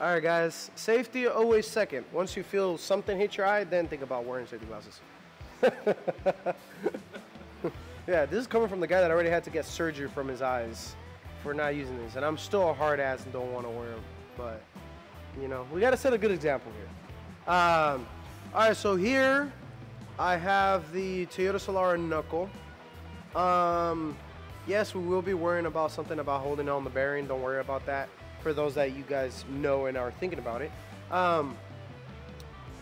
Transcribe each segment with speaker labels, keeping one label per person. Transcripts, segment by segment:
Speaker 1: All right, guys. Safety always second. Once you feel something hit your eye, then think about wearing safety glasses. yeah, this is coming from the guy that already had to get surgery from his eyes for not using these, and I'm still a hard ass and don't want to wear them. But you know, we got to set a good example here. Um, all right, so here I have the Toyota Solara knuckle. Um, yes, we will be worrying about something about holding on the bearing. Don't worry about that for those that you guys know and are thinking about it. Um,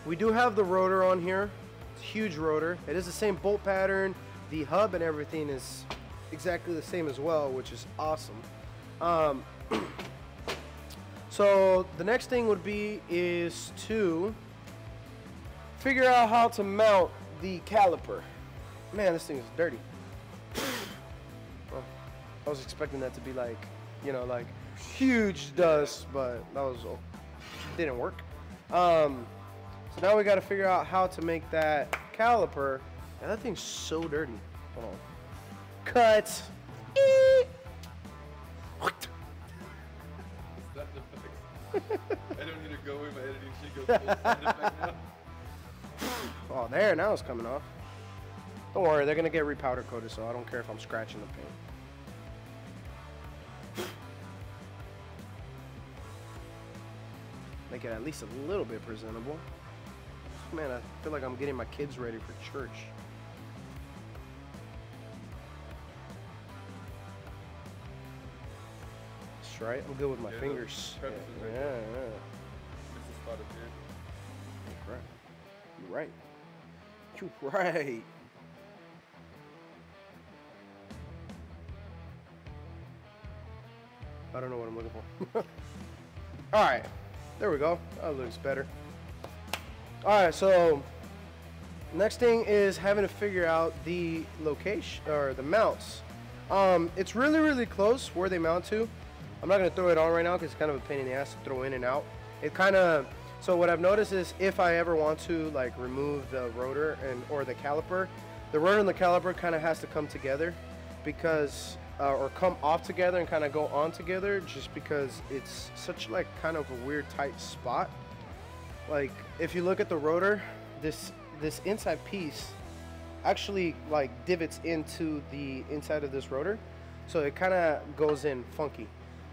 Speaker 1: we do have the rotor on here. It's huge rotor. It is the same bolt pattern. The hub and everything is exactly the same as well, which is awesome. Um, so the next thing would be is to figure out how to mount the caliper. Man, this thing is dirty. Well, I was expecting that to be like, you know, like huge dust, but that was didn't work. Um, so now we got to figure out how to make that caliper. And that thing's so dirty. Hold on. Cut. What?
Speaker 2: I don't need to go in my editing sheet. Go full sound effect now.
Speaker 1: Oh, there, now it's coming off. Don't worry, they're gonna get repowder coated, so I don't care if I'm scratching the paint. Make it at least a little bit presentable. Man, I feel like I'm getting my kids ready for church. That's right, I'm good with my
Speaker 2: Yeah,
Speaker 1: fingers. Yeah,
Speaker 2: right
Speaker 1: yeah,
Speaker 2: there.
Speaker 1: yeah.
Speaker 2: It's a spot up here.
Speaker 1: Right. You're right. You're right. I don't know what I'm looking for. All right. There we go. That looks better. All right. So next thing is having to figure out the location or the mounts. Um, it's really, really close where they mount to. I'm not gonna throw it on right now because it's kind of a pain in the ass to throw in and out. It kind of, so what I've noticed is if I ever want to like remove the rotor and or the caliper, the rotor and the caliper kind of has to come together because, uh, or come off together and kind of go on together just because it's such like kind of a weird tight spot. Like if you look at the rotor, this this inside piece actually like divots into the inside of this rotor so it kind of goes in funky.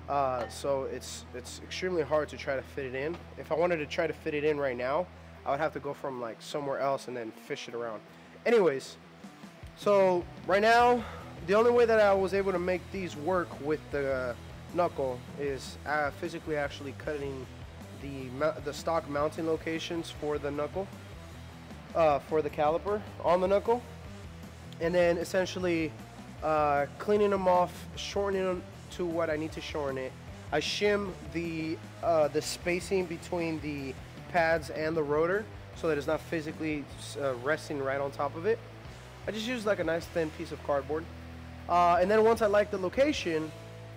Speaker 1: Uh, so it's it's extremely hard to try to fit it in. If I wanted to try to fit it in right now I would have to go from like somewhere else and then fish it around. Anyways so right now the only way that I was able to make these work with the knuckle is uh, physically actually cutting the the stock mounting locations for the knuckle uh, for the caliper on the knuckle, and then essentially uh, cleaning them off, shortening them to what I need to shorten it. I shim the uh, the spacing between the pads and the rotor so that it's not physically uh, resting right on top of it. I just use like a nice thin piece of cardboard, uh, and then once I like the location,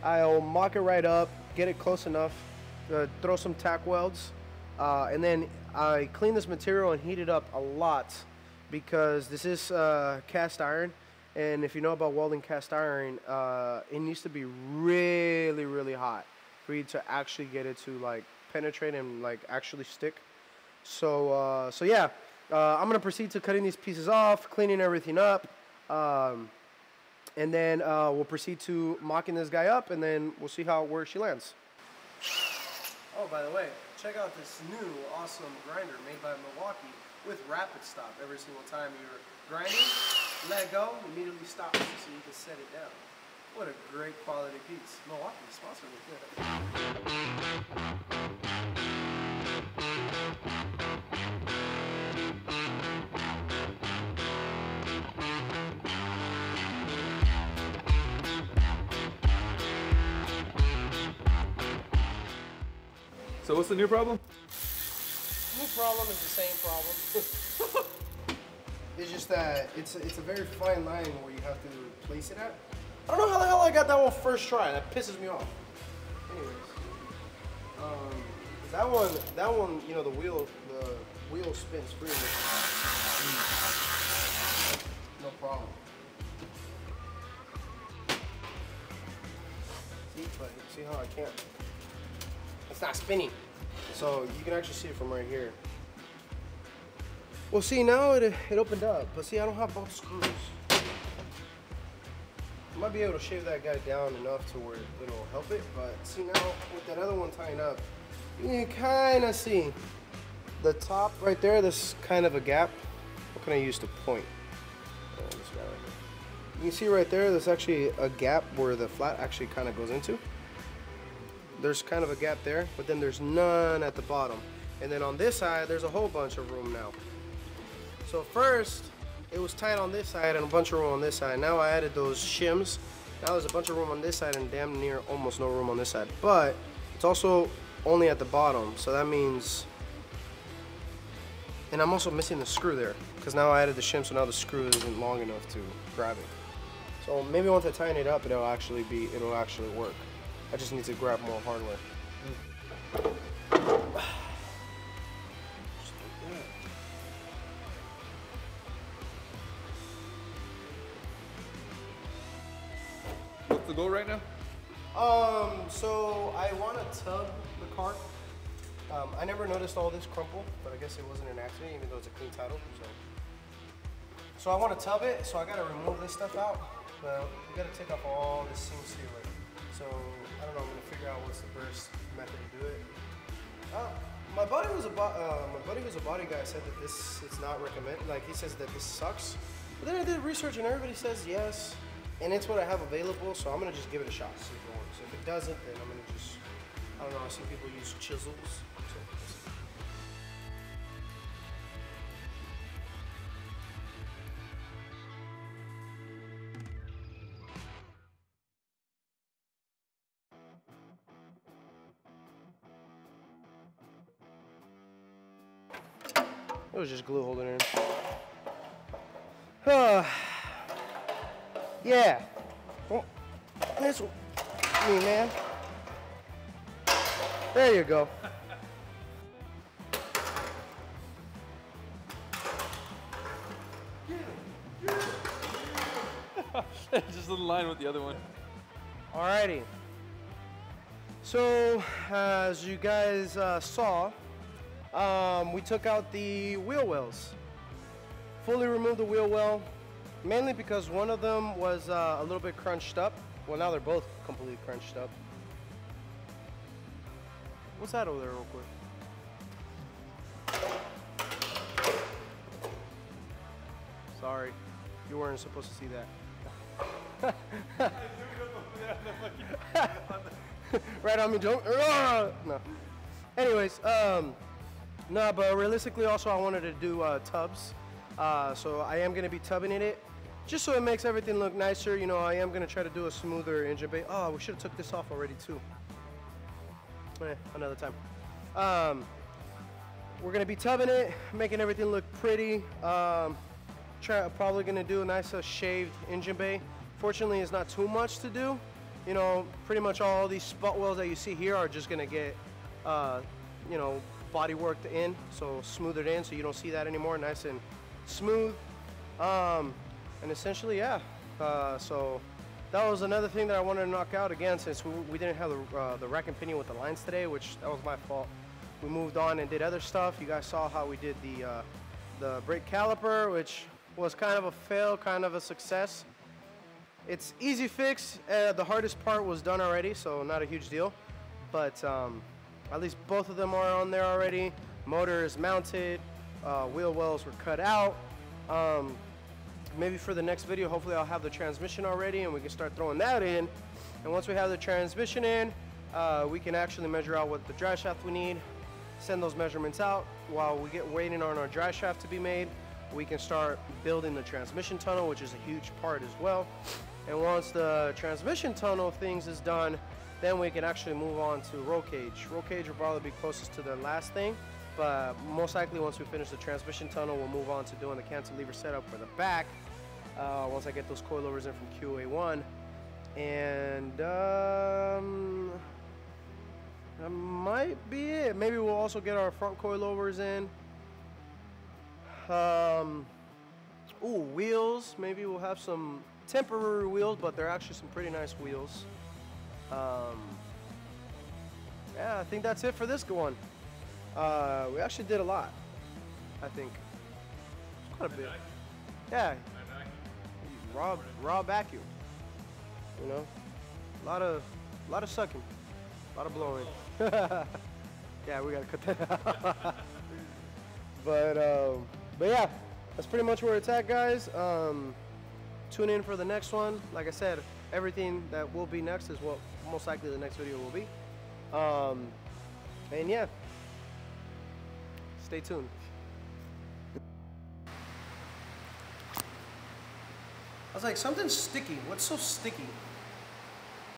Speaker 1: I'll mock it right up, get it close enough, uh, throw some tack welds, uh, and then I clean this material and heat it up a lot because this is uh, cast iron. And if you know about welding cast iron, uh, it needs to be really, really hot for you to actually get it to like penetrate and like actually stick. So, uh, so yeah, I'm gonna proceed to cutting these pieces off, cleaning everything up, um, and then uh, we'll proceed to mocking this guy up, and then we'll see how where she lands. Oh, by the way, check out this new awesome grinder made by Milwaukee with rapid stop. Every single time you're grinding, let go, immediately stops so you can set it down. What a great quality piece. Milwaukee sponsor me.
Speaker 2: So what's the new problem?
Speaker 1: New problem is the same problem. it's just that it's a, it's a very fine line where you have to place it at. I don't know how the hell I got that one first try. That pisses me off. Anyways, um, that one, that one, you know, the wheel, the wheel spins freely. No problem. See, but see how I can't. It's not spinning. So you can actually see it from right here. Well, see, now it, it opened up, but see, I don't have both screws. I might be able to shave that guy down enough to where it'll help it, but see now, with that other one tying up, you can kind of see the top right there, there's kind of a gap. What can I use to point? Oh, this right. You can see right there, there's actually a gap where the flat actually kind of goes into. There's kind of a gap there, but then there's none at the bottom. And then on this side, there's a whole bunch of room now. So first, it was tight on this side and a bunch of room on this side. Now I added those shims. Now there's a bunch of room on this side and damn near almost no room on this side. But it's also only at the bottom, so that means and I'm also missing the screw there because now I added the shim so now the screw isn't long enough to grab it. So maybe once I tighten it up it'll actually be it'll actually work. I just need to grab more hardware.
Speaker 2: What's the goal right now?
Speaker 1: Um, so I want to tub the car. Um, I never noticed all this crumple, but I guess it wasn't an accident, even though it's a clean title. So, so I want to tub it. So I got to remove this stuff out. But we got to take off all this seam sealer. So I don't know. I'm gonna figure out what's the best method to do it. Uh, my buddy was a bo- uh, my buddy who's a body guy said that this is not recommended. Like he says that this sucks. But then I did research and everybody says yes, and it's what I have available. So I'm gonna just give it a shot, see if it works. If it doesn't, then I'm gonna just I don't know. I see people use chisels. So It was just glue holding it in. Yeah. Well, this me, man. There you go.
Speaker 2: Just in line with the other one.
Speaker 1: Alrighty. So, as you guys uh, saw, um, we took out the wheel wells. Fully removed the wheel well, mainly because one of them was uh, a little bit crunched up. Well, now they're both completely crunched up. What's that over there, real quick? Sorry, you weren't supposed to see that. right on me, jump. No. Anyways, um, no, but realistically, also I wanted to do uh, tubs. Uh, so I am gonna be tubbing in it, just so it makes everything look nicer. You know, I am gonna try to do a smoother engine bay. Oh, we should have took this off already too. Eh, another time. Um, we're gonna be tubbing it, making everything look pretty. Um, try, probably gonna do a nice uh, shaved engine bay. Fortunately, it's not too much to do. You know, pretty much all these spot welds that you see here are just gonna get, uh, you know, body worked in, so smoothed in, so you don't see that anymore. Nice and smooth. Um, and essentially, yeah. Uh, so that was another thing that I wanted to knock out again, since we, we didn't have the, uh, the rack and pinion with the lines today, which that was my fault. We moved on and did other stuff. You guys saw how we did the uh, the brake caliper, which was kind of a fail, kind of a success. It's easy fix. Uh, the hardest part was done already, so not a huge deal. But um, at least both of them are on there already. Motor is mounted. Uh, wheel wells were cut out. Um, maybe for the next video, hopefully I'll have the transmission already and we can start throwing that in. And once we have the transmission in, uh, we can actually measure out what the drive shaft we need, send those measurements out. While we get waiting on our drive shaft to be made, we can start building the transmission tunnel, which is a huge part as well. And once the transmission tunnel things is done, then we can actually move on to roll cage. Roll cage will probably be closest to the last thing, but most likely once we finish the transmission tunnel, we'll move on to doing the cantilever setup for the back. Uh, once I get those coilovers in from QA1. And um, that might be it. Maybe we'll also get our front coilovers in. Um, ooh, wheels. Maybe we'll have some temporary wheels, but they're actually some pretty nice wheels. Um, yeah, I think that's it for this one. Uh, we actually did a lot. I think. Quite a bit. Yeah. Raw, raw vacuum. You know, a lot of, a lot of sucking, a lot of blowing. yeah, we gotta cut that out. but, um, but yeah, that's pretty much where it's at, guys. Um, tune in for the next one. Like I said, everything that will be next is what most likely the next video will be. Um, and yeah, stay tuned. I was like, something's sticky. What's so sticky?